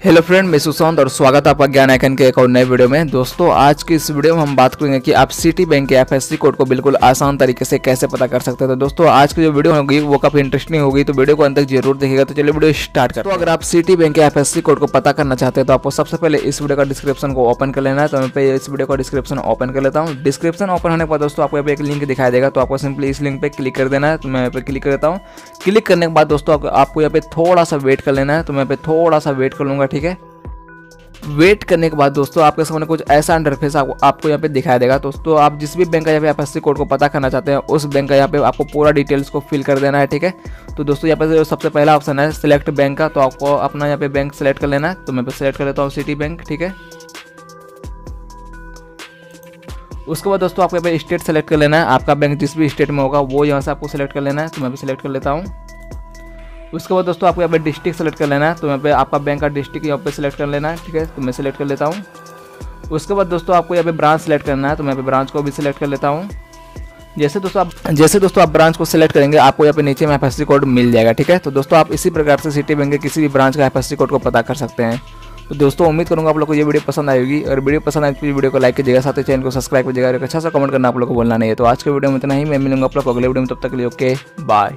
Hello friend मैं सुशांत और स्वागत है आपका ज्ञान आइकन के एक और नए वीडियो में। दोस्तों, आज की इस वीडियो में हम बात करेंगे कि आप सिटी बैंक के एफएससी कोड को बिल्कुल आसान तरीके से कैसे पता कर सकते हैं। तो दोस्तों, आज की जो वीडियो होगी, वो काफ़ी इंटरेस्टिंग होगी तो वीडियो को अंत तक ज़रूर देखिएगा। तो चलिए वीडियो स्टार्ट कर तो अगर आप सिटी बैंक के एफ़ कोड को पता करना चाहते हैं तो आपको सबसे पहले इस वीडियो का डिस्क्रिप्शन को ओपन कर लेना है। तो मैं इस वीडियो का डिस्क्रिप्शन ओपन कर लेता हूँ। डिस्क्रिप्शन ओपन होने के बाद दोस्तों, आपको यहाँ पे एक लिंक दिखाई देगा तो आपको सिंपली इस लिंक पर क्लिक कर देना है। तो मैं यहाँ पे क्लिक कर देता हूँ। क्लिक करने के बाद दोस्तों, आपको यहाँ पे थोड़ा सा वेट कर लेना है। तो मैं यहाँ पे थोड़ा सा वेट कर लूँगा ठीक है? वेट करने के बाद दोस्तों, आपके सामने कुछ ऐसा इंटरफेस आपको आपको यहाँ पे दिखाई देगा। दोस्तों, आप जिस भी बैंक का यहाँ पे एफ़ कोड को पता करना चाहते हैं, उस बैंक का यहाँ पे आपको पूरा डिटेल्स को फिल कर देना है, ठीक है? तो दोस्तों, यहाँ पे जो सबसे पहला ऑप्शन है सिलेक्ट बैंक का तो आपको अपना यहाँ पे बैंक सेलेक्ट कर लेना है। तो मैं सिलेक्ट कर लेता हूँ सिटी बैंक ठीक है? उसके बाद दोस्तों, आपको यहाँ पे स्टेट सेलेक्ट कर लेना है। आपका बैंक जिस भी स्टेट में होगा, वो यहाँ से आपको सेलेक्ट कर लेना है। तो मैं भी सिलेक्ट कर लेता हूँ। उसके बाद दोस्तों आपको यहाँ पे डिस्ट्रिक्ट सेलेक्ट कर लेना है। तो यहाँ पे आपका बैंक का डिस्ट्रिक्ट यहाँ पे सेलेक्ट कर लेना है, ठीक है? तो मैं सेलेक्ट कर लेता हूँ। उसके बाद दोस्तों आपको यहाँ पे ब्रांच सेलेक्ट करना है तो मैं यहाँ पे ब्रांच को भी सिलेक्ट कर लेता हूँ। जैसे दोस्तों आप जैसे दोस्तों आप ब्रांच को सिलेक्ट करेंगे, आपको यहाँ पे नीचे में एफ़ कोड मिल जाएगा, ठीक है? तो दोस्तों आप इसी प्रकार से सिटी बैंक के किसी भी ब्रांच का एफ़ कोड को पता कर सकते हैं। तो दोस्तों उम्मीद करूँगा आप लोग को ये वीडियो पसंद आएगी और वीडियो पसंद आए तो वीडियो को लाइक कीजिएगा, साथ ही चैनल को सब्सक्राइब कीजिएगा, और अच्छा सा कमेंट करना आप लोग को बोलना नहीं है। तो आज के वीडियो में इतना ही, मैं मिलूँगा आप लोग अगले वीडियो में, तब तक के लिए ओके बाय